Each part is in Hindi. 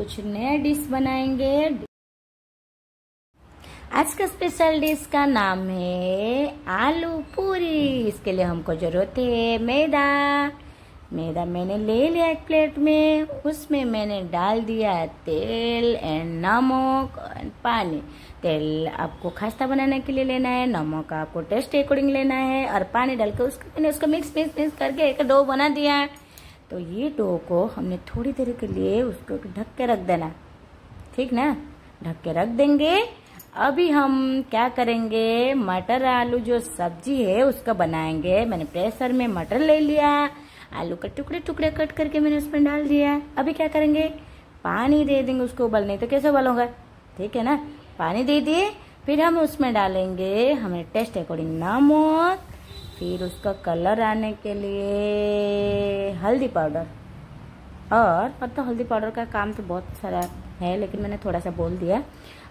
कुछ नया डिश बनाएँगे। आज का स्पेशल डिश का नाम है आलू पूरी। इसके लिए हमको ज़रूरत है मैदा। मैदा मैंने ले लिया एक प्लेट में। उसमें मैंने डाल दिया तेल एंड नमक एंड पानी। तेल आपको खास्ता बनाने के लिए लेना है, नमक आपको टेस्ट अकॉर्डिंग लेना है और पानी डाल के उसको मैंने उसको मिक्स मिक्स मिक्स करके एक डो बना दिया। तो ये डो को हमने थोड़ी देर के लिए उसको ढक के रख देना। ठीक ना? ढक के रख देंगे। अभी हम क्या करेंगे? मटर आलू जो सब्ज़ी है उसका बनाएँगे। मैंने प्रेशर में मटर ले लिया। आलू का टुकड़े टुकड़े कट करके मैंने उसमें डाल दिया। अभी क्या करेंगे? पानी दे देंगे उसको उबलने। तो कैसे उबलोगा? ठीक है ना? पानी दे दिए। फिर हम उसमें डालेंगे। हमें टेस्ट अकॉर्डिंग नमक फिर उसका कलर आने के लिए हल्दी पाउडर। और मतलब हल्दी पाउडर का काम तो बहुत सारा है, लेकिन मैंने थोड़ा सा बोल दिया।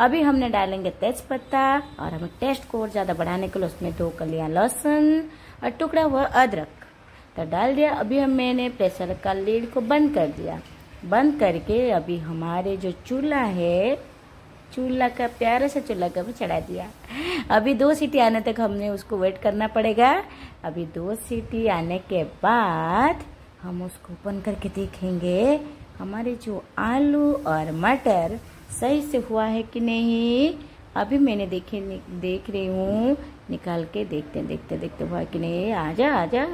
अभी हमने डालेंगे तेज पत्ता और हमें टेस्ट को और ज़्यादा बढ़ाने के लिए उसमें दो कलियाँ लहसुन और टुकड़ा हुआ अदरक। तो डाल दिया। अभी हम मैंने प्रेशर का लीड को बंद कर दिया। बंद करके अभी हमारे जो चूल्हा है चूल्हा का प्यारा सा चूल्हा का भी चढ़ा दिया। अभी दो सीटी आने तक हमने उसको वेट करना पड़ेगा। अभी दो सीटी आने के बाद हम उसको ओपन करके देखेंगे। हमारे जो आलू और मटर सही से हुआ है कि नहीं, अभी मैंने देखे देख रही हूँ, निकाल के देखते देखते देखते हुआ कि नहीं। आजा आजा।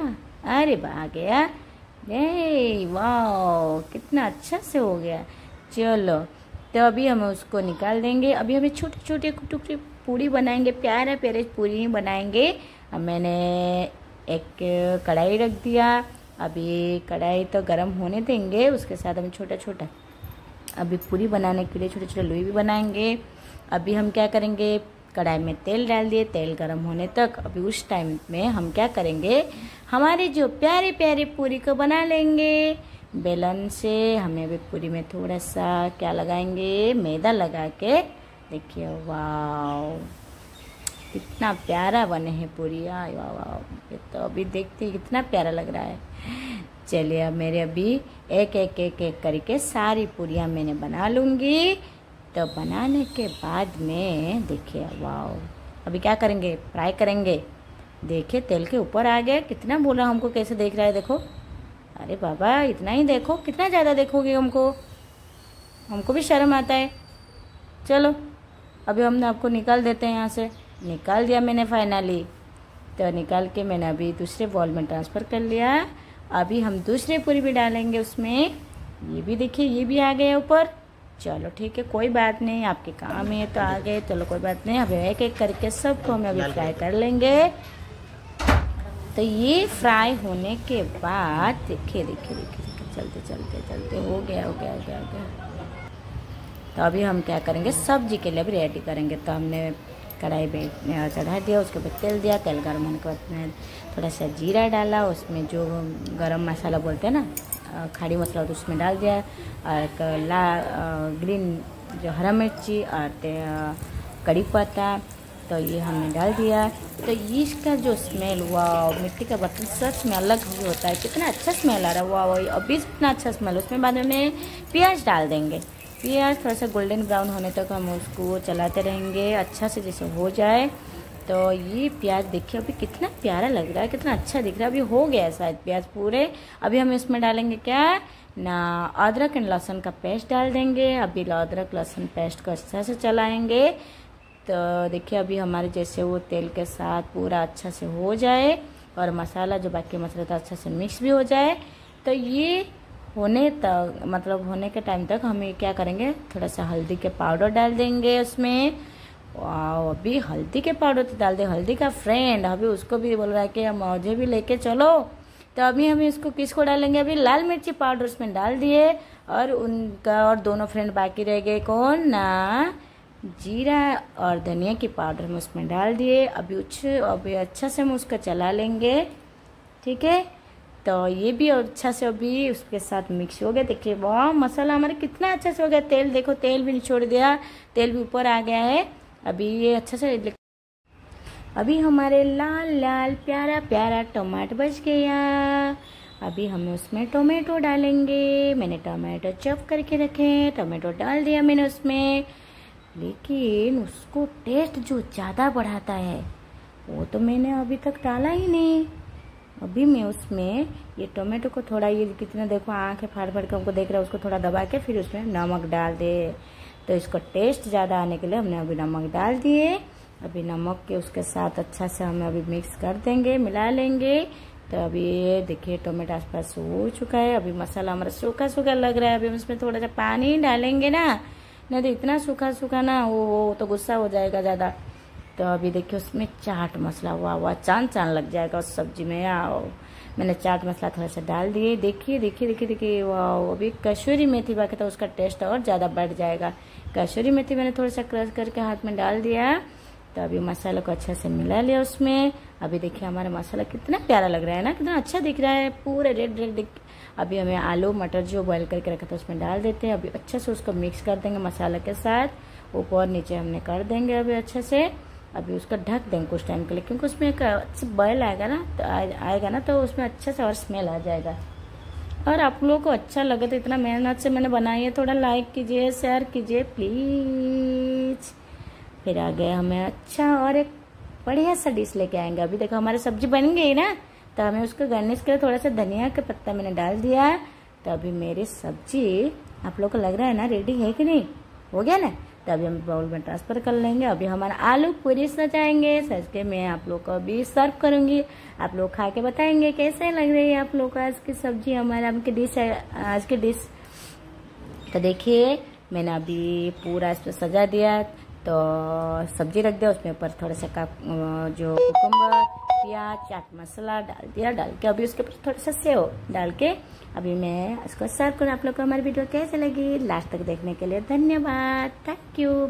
अरे बा आ गया। वाह, कितना अच्छा से हो गया। चलो तो अभी हम उसको निकाल देंगे। अभी हमें छोटे छोटे टुकड़े पूड़ी बनाएँगे, प्यारे प्यारे पूरी ही बनाएँगे। अब मैंने एक कढ़ाई रख दिया। अभी कढ़ाई तो गर्म होने देंगे, उसके साथ हम छोटा छोटा अभी पूरी बनाने के लिए छोटे छोटे लोई भी बनाएँगे। अभी हम क्या करेंगे? कढ़ाई में तेल डाल दिए, तेल गर्म होने तक। अभी उस टाइम में हम क्या करेंगे? हमारे जो प्यारे प्यारे पूरी को बना लेंगे। बेलन से हमें अभी पूरी में थोड़ा सा क्या लगाएँगे? मैदा लगा के। देखिए वाह कितना प्यारा बने हैं पूरी। वाह वाह। ये तो अभी देखते हैं कितना प्यारा लग रहा है। चलिए, अब मेरे अभी एक एक एक एक करके सारी पूरियाँ मैंने बना लूँगी। तो बनाने के बाद में देखिए वाह अभी क्या करेंगे? फ्राई करेंगे। देखिए, तेल के ऊपर आ गया। कितना बोला हमको, कैसे देख रहा है, देखो। अरे बाबा इतना ही देखो कितना ज़्यादा देखोगे हमको? हमको भी शर्म आता है। चलो अभी हमने आपको निकाल देते हैं यहाँ से। निकाल दिया मैंने फाइनली तो निकाल के मैंने अभी दूसरे बॉल में ट्रांसफ़र कर लिया। अभी हम दूसरे पूरी भी डालेंगे उसमें। ये भी देखिए ये भी आ गया ऊपर। चलो ठीक है कोई बात नहीं आपके काम है तो आ गए। चलो कोई बात नहीं अभी एक एक करके सबको हम अभी फ्राई कर लेंगे। तो ये फ्राई होने के बाद, देखिए देखिए देखिए चलते चलते चलते, हो गया हो गया हो गया हो गया। तो अभी हम क्या करेंगे, सब्ज़ी के लिए भी रेडी करेंगे। तो हमने कढ़ाई में चढ़ा दिया, उसके बाद तेल दिया, तेल गर्म होने के बाद थोड़ा सा जीरा डाला, उसमें जो गरम मसाला बोलते हैं ना खाड़ी मसाला तो उसमें डाल दिया, और ला ग्रीन जो हरा मिर्ची और कड़ी पत्ता तो ये हमने डाल दिया। तो इसका जो स्मेल हुआ, मिट्टी का बर्तन सच में अलग ही होता है। कितना अच्छा स्मेल आ रहा है। वाह अभी इतना अच्छा स्मेल उसमें बाद में प्याज डाल देंगे। प्याज थोड़ा सा गोल्डन ब्राउन होने तक हम उसको चलाते रहेंगे। अच्छा से जैसे हो जाए। तो ये प्याज देखिए, अभी कितना प्यारा लग रहा है। कितना अच्छा दिख रहा है। अभी हो गया शायद प्याज पूरे। अभी हम इसमें डालेंगे क्या? ना, अदरक एंड लहसुन का पेस्ट डाल देंगे। अभी अदरक, लहसुन पेस्ट को अच्छा से चलाएँगे। तो देखिए अभी हमारे जैसे वो तेल के साथ पूरा अच्छा से हो जाए और मसाला जो बाकी मसाला था अच्छा से मिक्स भी हो जाए तो ये होने तक मतलब होने के टाइम तक हम ये क्या करेंगे? थोड़ा सा हल्दी के पाउडर डाल देंगे उसमें। वाह अभी हल्दी के पाउडर तो डाल दे। हल्दी का फ्रेंड अभी उसको भी बोल रहा है कि मुझे भी लेके चलो। तो अभी हम इसको किसको डालेंगे? अभी लाल मिर्ची पाउडर उसमें डाल दिए और उनका और दोनों फ्रेंड बाकी रह गए कौन? ना जीरा और धनिया की पाउडर हम उसमें डाल दिए। अभी उच्च, अभी अच्छा से हम उसका चला लेंगे। ठीक है? तो ये भी अच्छा से अभी उसके साथ मिक्स हो गया। देखिए, वाह, मसाला हमारे कितना अच्छा से हो गया। तेल, देखो, तेल भी नहीं छोड़ दिया। तेल भी ऊपर आ गया है। अभी ये अच्छा से अभी हमारे लाल लाल, प्यारा प्यारा टमाटर बच गया। अभी हमें उसमें टोमेटो डालेंगे। मैंने टमाटो चॉप करके रखे टोमेटो डाल दिया मैंने उसमें। लेकिन उसको टेस्ट जो ज़्यादा बढ़ाता है, वो तो मैंने अभी तक डाला ही नहीं। अभी मैं उसमें ये टोमेटो को थोड़ा, ये कितना देखो, आँखें फाड़ फाड़ के हमको देख रहा है, उसको थोड़ा दबा के फिर उसमें नमक डाल दे। तो इसको टेस्ट ज़्यादा आने के लिए हमने अभी नमक डाल दिए। अभी नमक के उसके साथ अच्छा से हमें अभी मिक्स कर देंगे, मिला लेंगे। तो अभी ये देखिए टोमेटो आसपास हो चुका है। अभी मसाला हमारा सूखा सूखा लग रहा है। अभी हम उसमें थोड़ा सा पानी डालेंगे ना। नहीं तो इतना सूखा सूखा ना वो, वो तो गुस्सा हो जाएगा ज़्यादा। तो अभी देखिए उसमें चाट मसाला हुआ हुआ चाँद चाँद लग जाएगा उस सब्ज़ी में आओ। मैंने चाट मसाला थोड़ा सा डाल दिए देखिए देखिए देखिए देखिए वाह अभी कसूरी मेथी बाकी तो उसका टेस्ट और ज़्यादा बढ़ जाएगा। कसूरी मेथी मैंने थोड़ा सा क्रश करके हाथ में डाल दिया तो अभी मसाला को अच्छा से मिला लिया उसमें। अभी देखिए हमारा मसाला कितना प्यारा लग रहा है ना कितना अच्छा दिख रहा है पूरे रेड रेड दिख अभी हमें आलू, मटर जो बॉईल करके रखा था उसमें डाल देते हैं। अभी अच्छे से उसको मिक्स कर देंगे मसाला के साथ। ऊपर नीचे हमने कर देंगे अभी अच्छे से। अभी उसका ढक देंगे कुछ टाइम के लिए, क्योंकि उसमें एक अच्छा बॉयल आएगा ना तो आएगा ना तो उसमें अच्छे से और स्मेल आ जाएगा। और आप लोगों को अच्छा लगे तो इतना मेहनत से मैंने बनाई है, थोड़ा लाइक कीजिए शेयर कीजिए प्लीज़ फिर आ गया हमें अच्छा और एक बढ़िया सा डिश लेके आएँगे। अभी देखो हमारी सब्ज़ी बन गई ना। तो हमें उसको गार्निश के लिए थोड़ा सा धनिया का पत्ता मैंने डाल दिया है। तो अभी मेरी सब्ज़ी, आप लोग को लग रहा है ना रेडी है कि नहीं? हो गया ना? तो अभी हम बाउल में ट्रांसफ़र कर लेंगे। अभी हमारा आलू पूरी सजाएँगे सज के मैं आप लोग को अभी सर्व करूँगी। आप लोग खा के बताएँगे कैसे लग रही है आप लोग को आज की सब्ज़ी, हमारे आपकी डिश है, आज की डिश तो देखिए, मैंने अभी पूरा इस पर सजा दिया। तो सब्ज़ी रख दिया, उसमें ऊपर थोड़ा सा का जो कुकुम्बर, प्याज, चाट मसाला डाल दिया, डाल के अभी उसके ऊपर थोड़ा सा सेव डाल के अभी मैं इसको सर्व करूँ। आप लोग को हमारी वीडियो कैसे लगी? लास्ट तक देखने के लिए धन्यवाद। Thank you